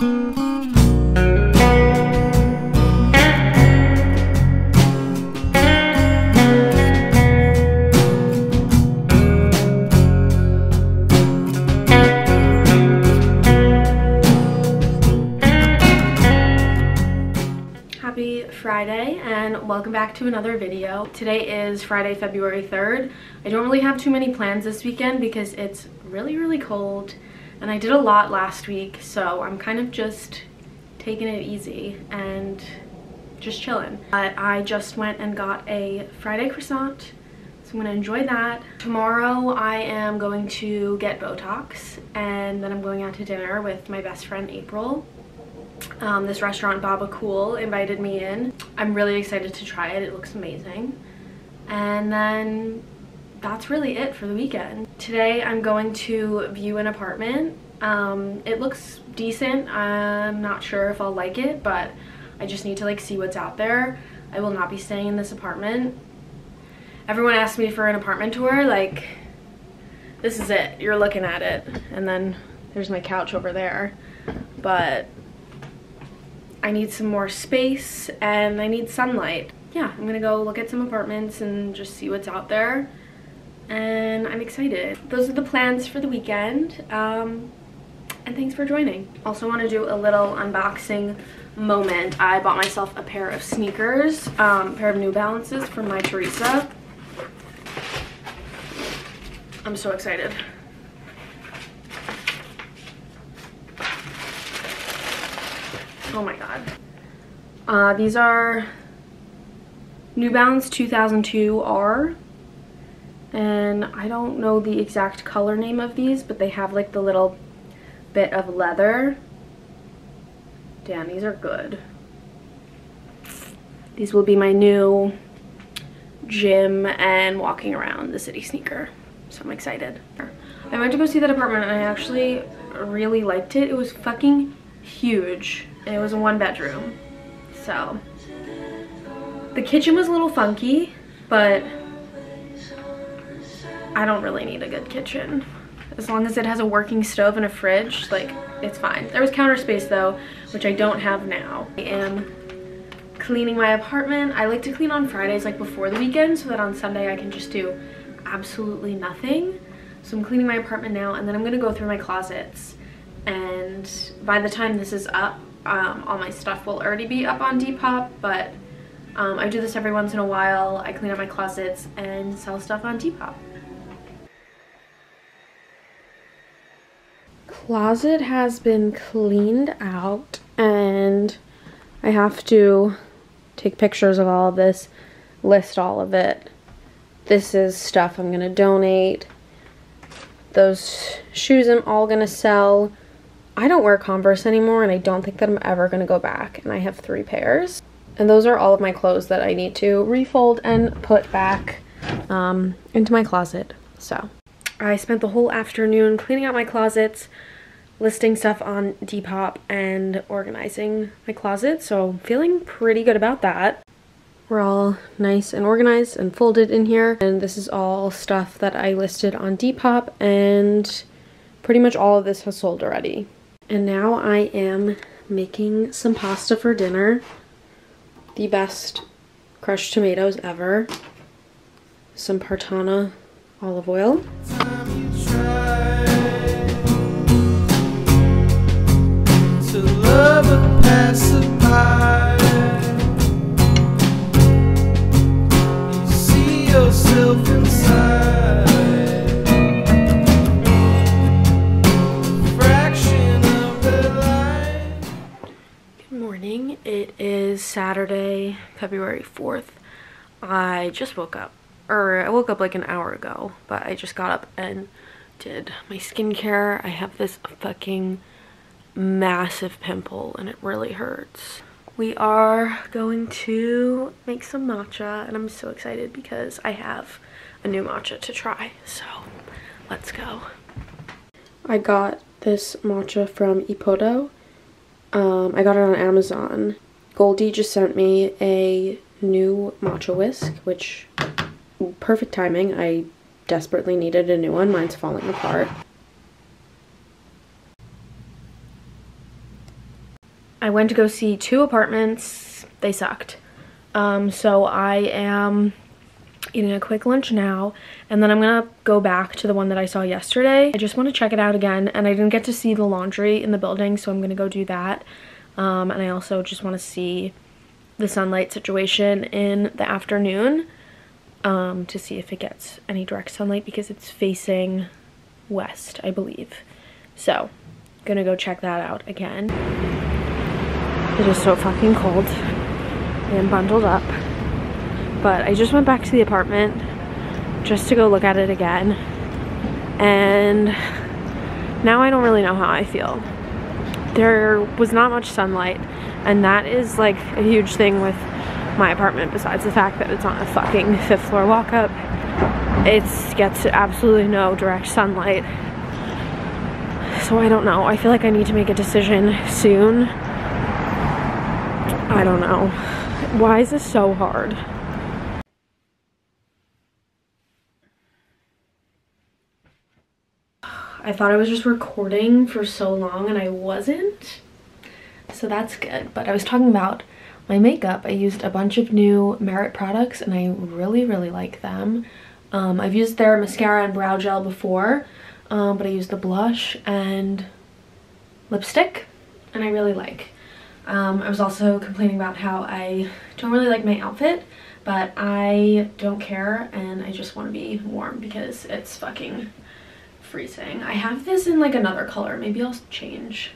Happy Friday and welcome back to another video. Today is Friday, February 3rd. I don't really have too many plans this weekend because it's really, really cold and I did a lot last week so I'm kind of just taking it easy and just chilling. But I just went and got a Friday croissant so I'm gonna enjoy that. Tomorrow I am going to get Botox and then I'm going out to dinner with my best friend April um, this restaurant Baba Cool invited me in. I'm really excited to try it. It looks amazing. And then that's really it for the weekend. Today I'm going to view an apartment. Um, it looks decent. I'm not sure if I'll like it, but I just need to like see what's out there. I will not be staying in this apartment. Everyone asked me for an apartment tour, like this is it. You're looking at it. And then there's my couch over there. But I need some more space and I need sunlight. Yeah, I'm gonna go look at some apartments and just see what's out there. And I'm excited. Those are the plans for the weekend. Um, and thanks for joining. Also want to do a little unboxing moment. I bought myself a pair of sneakers, um, pair of New Balances from Mytheresa. I'm so excited. Oh my god. Uh, these are New Balance 2002 R. And I don't know the exact color name of these, but they have like the little bit of leather. Damn, these are good. These will be my new gym and walking around the city sneaker. So I'm excited. I went to go see that apartment and I actually really liked it. It was fucking huge and it was a one bedroom. So the kitchen was a little funky, but I don't really need a good kitchen. As long as it has a working stove and a fridge, like it's fine. There was counter space though, which I don't have now. I am cleaning my apartment. I like to clean on Fridays like before the weekend so that on Sunday I can just do absolutely nothing. So I'm cleaning my apartment now and then I'm gonna go through my closets and by the time this is up, um, all my stuff will already be up on Depop, but um, I do this every once in a while. I clean out my closets and sell stuff on Depop. Closet has been cleaned out and I have to take pictures of all of this, list all of it. This is stuff I'm going to donate. Those shoes I'm all going to sell. I don't wear Converse anymore and I don't think that I'm ever going to go back. And I have three pairs. And those are all of my clothes that I need to refold and put back um, into my closet. So I spent the whole afternoon cleaning out my closets, listing stuff on Depop, and organizing my closet. So feeling pretty good about that. We're all nice and organized and folded in here. And this is all stuff that I listed on Depop and pretty much all of this has sold already. And now I am making some pasta for dinner. The best crushed tomatoes ever. Some Partanna olive oil. Saturday, February 4th. I just woke up, or I woke up like an hour ago, but I just got up and did my skincare. I have this fucking massive pimple and it really hurts. We are going to make some matcha and I'm so excited because I have a new matcha to try. So let's go. I got this matcha from Ippodo. Um, I got it on Amazon. Golde just sent me a new matcha whisk, which perfect timing. I desperately needed a new one. Mine's falling apart. I went to go see two apartments. They sucked. Um, so I am eating a quick lunch now and then I'm gonna go back to the one that I saw yesterday. I just want to check it out again and I didn't get to see the laundry in the building so I'm gonna go do that. Um, and I also just want to see the sunlight situation in the afternoon um, to see if it gets any direct sunlight because it's facing west, I believe. So, gonna go check that out again. It is so fucking cold. I am bundled up. But I just went back to the apartment just to go look at it again. And now I don't really know how I feel. There was not much sunlight and that is like a huge thing with my apartment besides the fact that it's on a fucking fifth floor walk up. It gets absolutely no direct sunlight. So I don't know. I feel like I need to make a decision soon. I don't know. Why is this so hard? I thought I was just recording for so long and I wasn't. So that's good. But I was talking about my makeup. I used a bunch of new Merit products and I really, really like them. Um, I've used their mascara and brow gel before, um, but I used the blush and lipstick and I really like. Um, I was also complaining about how I don't really like my outfit, but I don't care and I just want to be warm because it's fucking freezing. I have this in like another color. Maybe I'll change.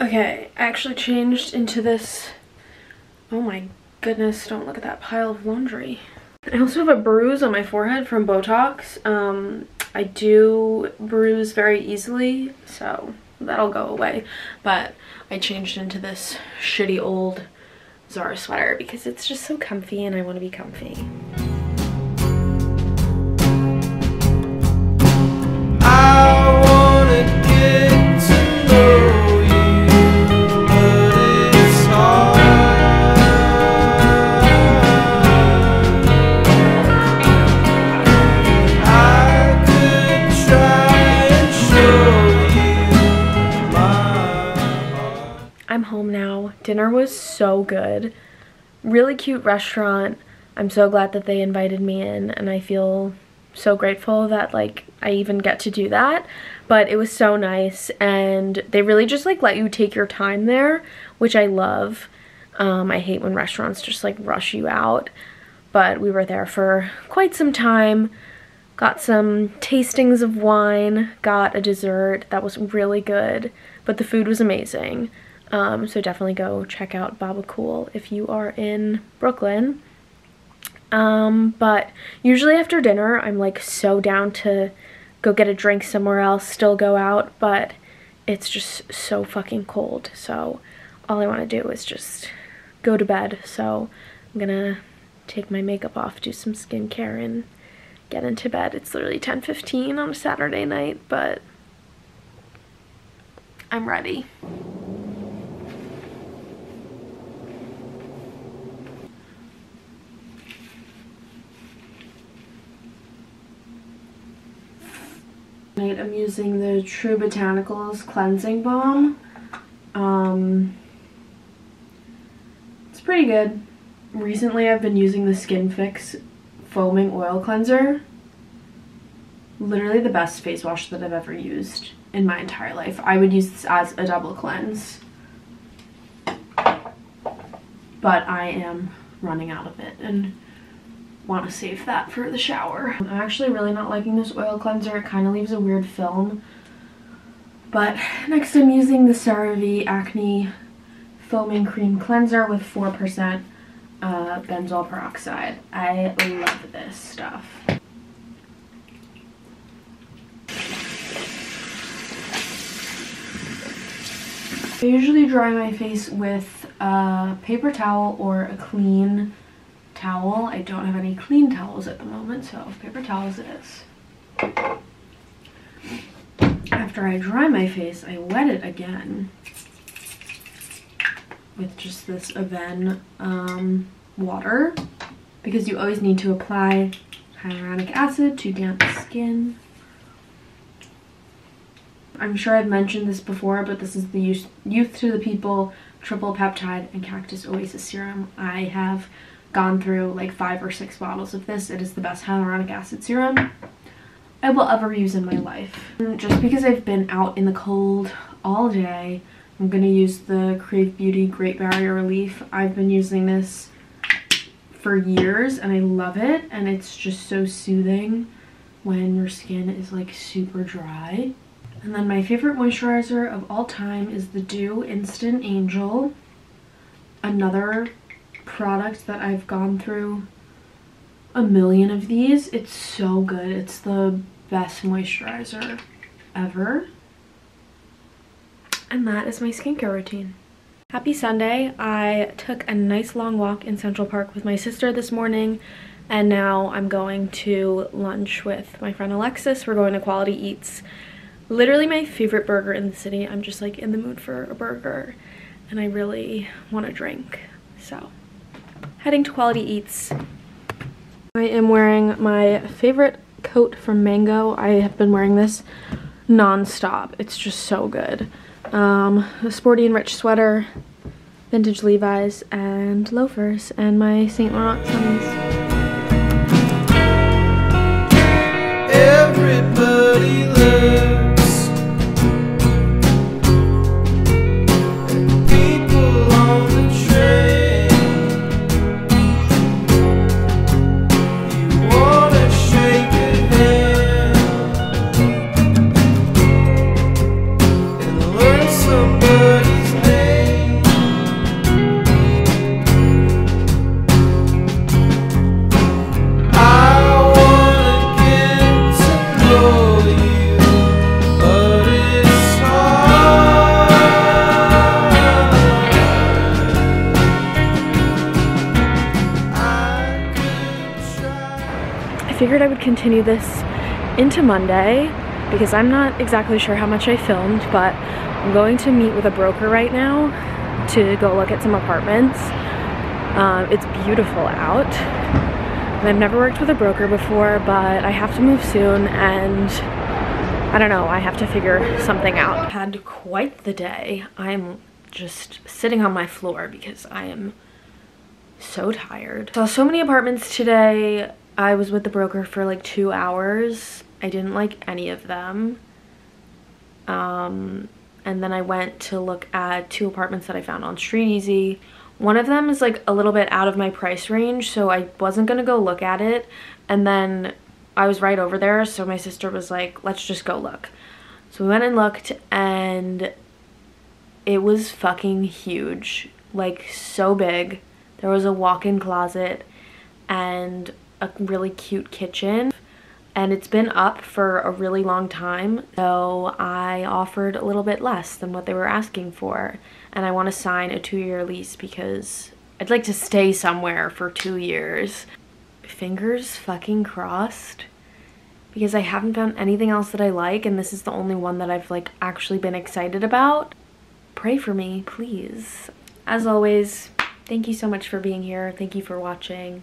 Okay, I actually changed into this. Oh my goodness, don't look at that pile of laundry. I also have a bruise on my forehead from Botox. Um, I do bruise very easily, so that'll go away. But I changed into this shitty old Zara sweater because it's just so comfy and I want to be comfy. Dinner was so good. Really cute restaurant. I'm so glad that they invited me in and I feel so grateful that like I even get to do that. But it was so nice and they really just like let you take your time there, which I love. Um, I hate when restaurants just like rush you out. But we were there for quite some time. Got some tastings of wine, got a dessert that was really good, but the food was amazing. Um, so definitely go check out Baba Cool if you are in Brooklyn. Um, but usually after dinner, I'm like so down to go get a drink somewhere else, still go out, but it's just so fucking cold. So all I want to do is just go to bed. So I'm gonna take my makeup off, do some skincare, and get into bed. It's literally 10.15 on a Saturday night, but I'm ready. I'm using the True Botanicals Cleansing Balm. Um, it's pretty good. Recently I've been using the Skinfix Foaming Oil Cleanser. Literally the best face wash that I've ever used in my entire life. I would use this as a double cleanse. But I am running out of it and want to save that for the shower. I'm actually really not liking this oil cleanser. It kind of leaves a weird film. But next I'm using the CeraVe Acne Foaming Cream Cleanser with 4% uh, benzoyl peroxide. I love this stuff. I usually dry my face with a paper towel or a clean towel. I don't have any clean towels at the moment, so paper towels it is. After I dry my face, I wet it again with just this Avène um, water because you always need to apply hyaluronic acid to damp skin. I'm sure I've mentioned this before, but this is the Youth, Youth to the People Triple Peptide and Cactus Oasis Serum. I have gone through like five or six bottles of this. It is the best hyaluronic acid serum I will ever use in my life. Just because I've been out in the cold all day, I'm going to use the Crave Beauty Great Barrier Relief. I've been using this for years and I love it and it's just so soothing when your skin is like super dry. And then my favorite moisturizer of all time is the Dew Instant Angel. Another product that I've gone through a million of these. It's so good. It's the best moisturizer ever. And that is my skincare routine. Happy Sunday. I took a nice long walk in Central Park with my sister this morning and now I'm going to lunch with my friend Alexis. We're going to Quality Eats literally my favorite burger in the city. I'm just like in the mood for a burger and I really want a drink. So heading to Quality Eats. I am wearing my favorite coat from Mango. I have been wearing this non-stop. It's just so good. Um, a sporty and rich sweater, vintage Levi's, and loafers, and my St. Laurent sunnies. Everybody figured I would continue this into Monday because I'm not exactly sure how much I filmed, but I'm going to meet with a broker right now to go look at some apartments. Um, it's beautiful out. I've never worked with a broker before, but I have to move soon and I don't know, I have to figure something out. Had quite the day. I'm just sitting on my floor because I am so tired. Saw so many apartments today. I was with the broker for like two hours. I didn't like any of them. Um, and then I went to look at two apartments that I found on StreetEasy. One of them is like a little bit out of my price range, so I wasn't gonna go look at it. And then I was right over there, so my sister was like, let's just go look. So we went and looked, and it was fucking huge. Like, so big. There was a walk-in closet, and a really cute kitchen and it's been up for a really long time so I offered a little bit less than what they were asking for and I want to sign a two-year lease because I'd like to stay somewhere for two years. Fingers fucking crossed because I haven't found anything else that I like and this is the only one that I've like actually been excited about. Pray for me, please. As always, thank you so much for being here. Thank you for watching